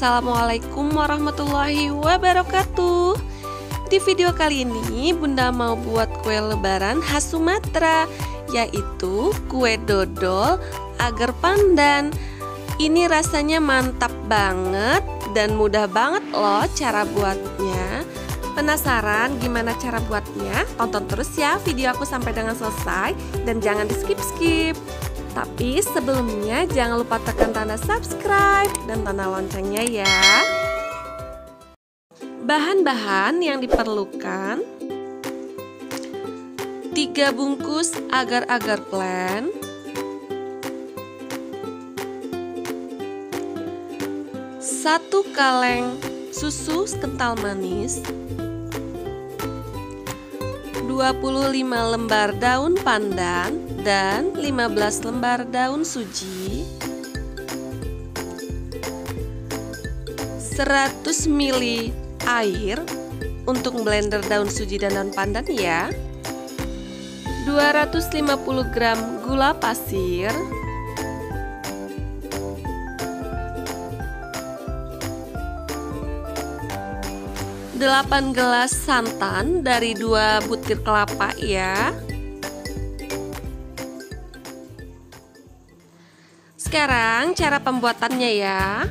Assalamualaikum warahmatullahi wabarakatuh. Di video kali ini Bunda mau buat kue lebaran khas Sumatera Yaitu kue dodol agar pandan. Ini rasanya mantap banget dan mudah banget loh cara buatnya. Penasaran gimana cara buatnya? Tonton terus ya video aku sampai dengan selesai Dan jangan di skip-skip tapi sebelumnya jangan lupa tekan tanda subscribe dan tanda loncengnya ya. Bahan-bahan yang diperlukan. 3 bungkus agar-agar plan. Satu kaleng susu kental manis. 25 lembar daun pandan dan 15 lembar daun suji 100 ml air untuk blender daun suji dan daun pandan ya. 250 gram gula pasir. 8 gelas santan dari dua butir kelapa ya Sekarang cara pembuatannya ya.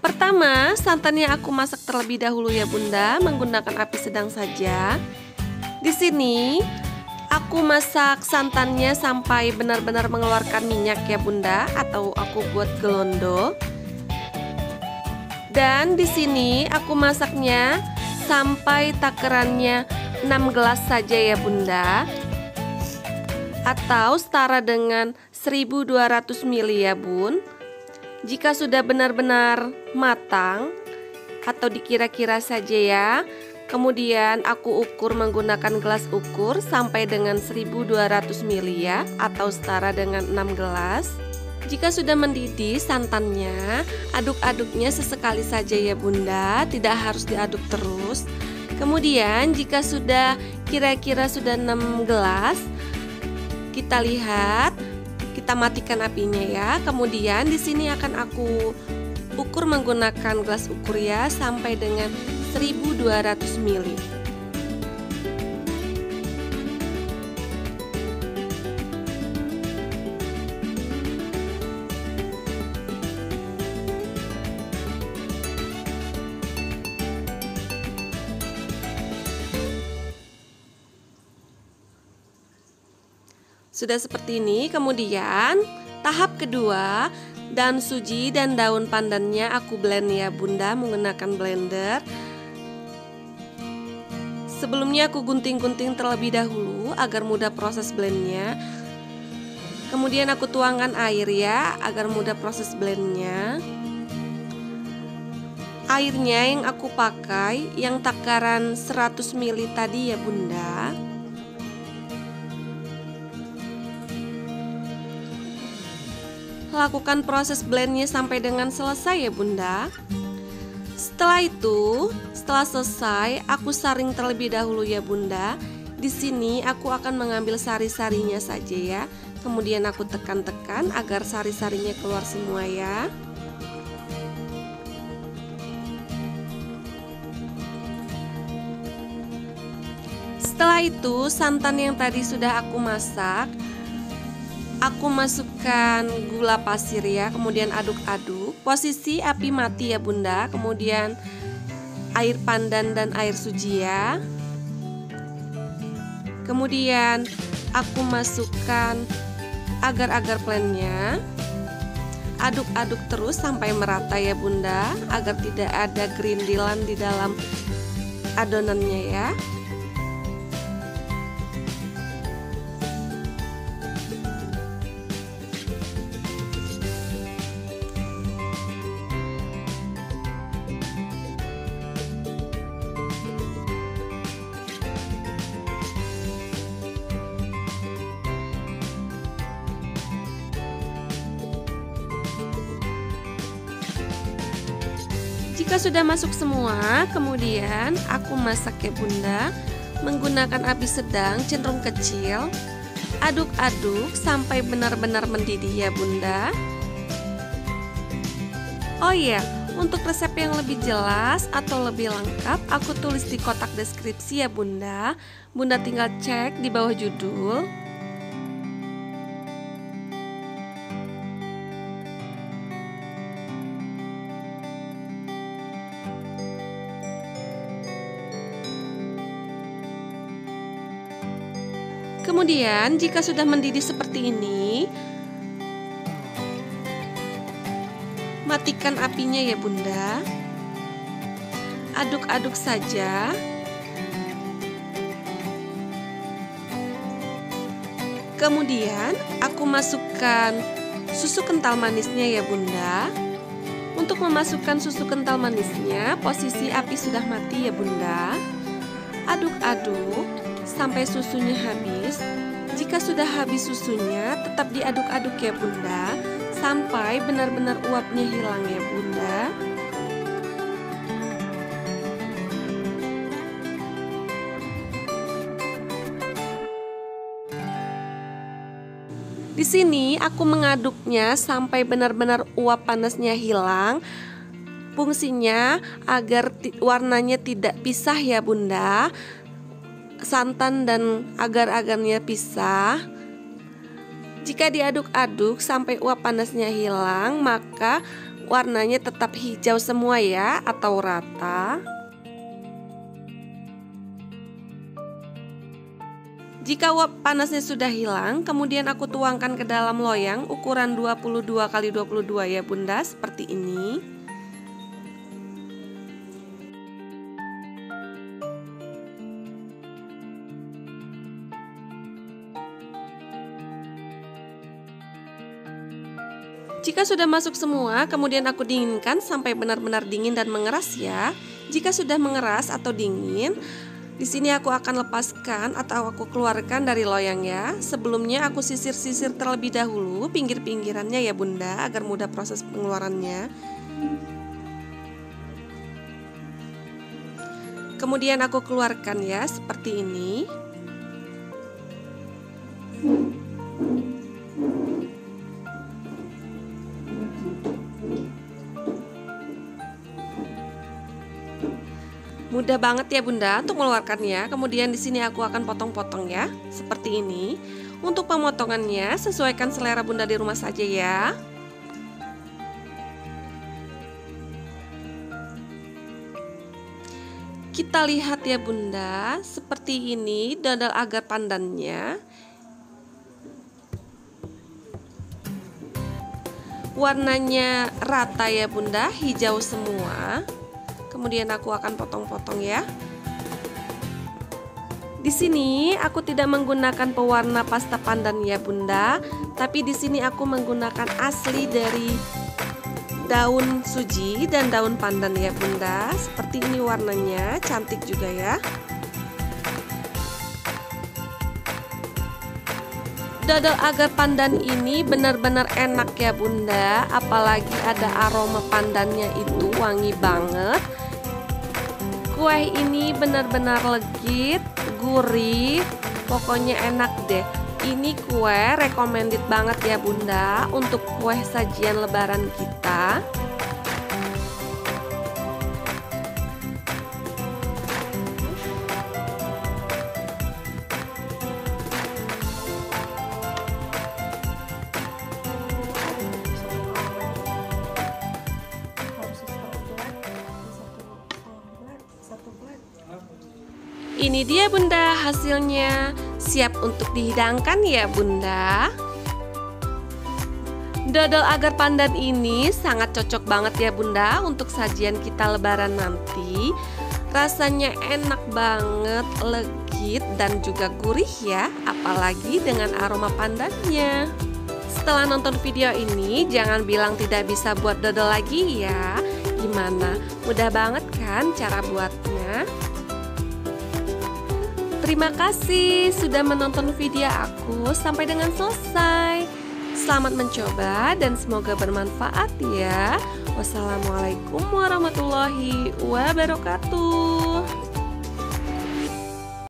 Pertama, santannya aku masak terlebih dahulu ya bunda. Menggunakan api sedang saja. Di sini aku masak santannya sampai benar-benar mengeluarkan minyak ya bunda Atau aku buat gelondo. Dan di sini aku masaknya sampai takarannya 6 gelas saja ya bunda. Atau setara dengan 1200 ml ya bun. Jika sudah benar-benar matang Atau dikira-kira saja ya Kemudian aku ukur menggunakan gelas ukur sampai dengan 1200 ml ya Atau setara dengan 6 gelas. Jika sudah mendidih santannya, aduk-aduknya sesekali saja ya bunda, tidak harus diaduk terus. Kemudian jika sudah kira-kira sudah 6 gelas, kita lihat, kita matikan apinya ya. Kemudian di sini akan aku ukur menggunakan gelas ukur ya sampai dengan 1200 ml. Sudah seperti ini, kemudian tahap kedua dan suji dan daun pandannya aku blend ya bunda menggunakan blender. Sebelumnya aku gunting-gunting terlebih dahulu agar mudah proses blendnya. Kemudian aku tuangkan air ya agar mudah proses blendnya. Airnya yang aku pakai yang takaran 100 ml tadi ya bunda Lakukan proses blendnya sampai dengan selesai ya bunda. Setelah itu, setelah selesai, aku saring terlebih dahulu ya bunda. Di sini aku akan mengambil sari-sarinya saja ya. Kemudian aku tekan-tekan agar sari-sarinya keluar semua ya. Setelah itu, santan yang tadi sudah aku masak Aku masukkan gula pasir ya, kemudian aduk-aduk. Posisi api mati ya bunda, kemudian air pandan dan air suji ya. Kemudian aku masukkan agar-agar plannya. Aduk-aduk terus sampai merata ya bunda, agar tidak ada gerindilan di dalam adonannya ya. Jika sudah masuk semua, kemudian aku masak ya bunda Menggunakan api sedang cenderung kecil Aduk-aduk sampai benar-benar mendidih ya bunda Oh iya, Untuk resep yang lebih jelas atau lebih lengkap, aku tulis di kotak deskripsi ya Bunda. Bunda tinggal cek di bawah judul. Kemudian, jika sudah mendidih seperti ini, Matikan apinya ya bunda. Aduk-aduk saja. Kemudian aku masukkan susu kental manisnya ya bunda. Untuk memasukkan susu kental manisnya Posisi api sudah mati ya bunda. Aduk-aduk sampai susunya habis Jika sudah habis susunya tetap diaduk-aduk ya bunda sampai benar-benar uapnya hilang ya bunda Di sini aku mengaduknya sampai benar-benar uap panasnya hilang. Fungsinya agar warnanya tidak pisah ya Bunda. Santan dan agar-agarnya pisah. Jika diaduk-aduk sampai uap panasnya hilang, maka warnanya tetap hijau semua ya atau rata. Jika uap panasnya sudah hilang, kemudian aku tuangkan ke dalam loyang ukuran 22 x 22 ya Bunda, seperti ini. Jika sudah masuk semua, kemudian aku dinginkan sampai benar-benar dingin dan mengeras ya. Jika sudah mengeras atau dingin, di sini aku akan lepaskan atau aku keluarkan dari loyang ya. Sebelumnya aku sisir-sisir terlebih dahulu pinggir-pinggirannya ya Bunda agar mudah proses pengeluarannya. Kemudian aku keluarkan ya seperti ini. Mudah banget ya Bunda untuk mengeluarkannya. Kemudian di sini aku akan potong-potong ya, seperti ini. Untuk pemotongannya sesuaikan selera Bunda di rumah saja ya. Kita lihat ya Bunda, seperti ini dodol agar pandannya. Warnanya rata ya Bunda, hijau semua kemudian aku akan potong-potong ya. Di sini aku tidak menggunakan pewarna pasta pandan ya Bunda, tapi di sini aku menggunakan asli dari daun suji dan daun pandan ya Bunda. Seperti ini warnanya, cantik juga ya. Dodol agar pandan ini benar-benar enak ya Bunda, apalagi ada aroma pandannya itu wangi banget. Kue ini benar-benar legit, gurih, pokoknya enak deh. Ini kue recommended banget ya bunda untuk kue sajian lebaran kita. Ini dia bunda hasilnya. Siap untuk dihidangkan ya bunda. Dodol agar pandan ini sangat cocok banget ya bunda Untuk sajian kita lebaran nanti. Rasanya enak banget, legit dan juga gurih ya Apalagi dengan aroma pandannya. Setelah nonton video ini jangan bilang tidak bisa buat dodol lagi ya. Gimana? Mudah banget kan cara buatnya? Terima kasih sudah menonton video aku sampai dengan selesai. Selamat mencoba dan semoga bermanfaat ya. Wassalamualaikum warahmatullahi wabarakatuh.